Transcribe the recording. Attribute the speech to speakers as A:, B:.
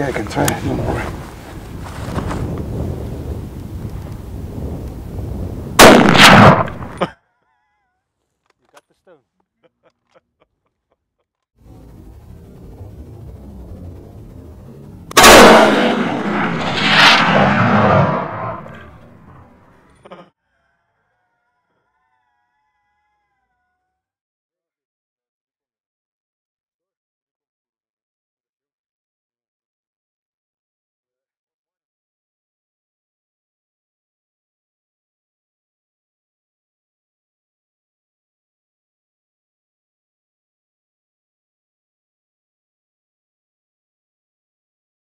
A: Yeah, I can try. Don't you got the stone.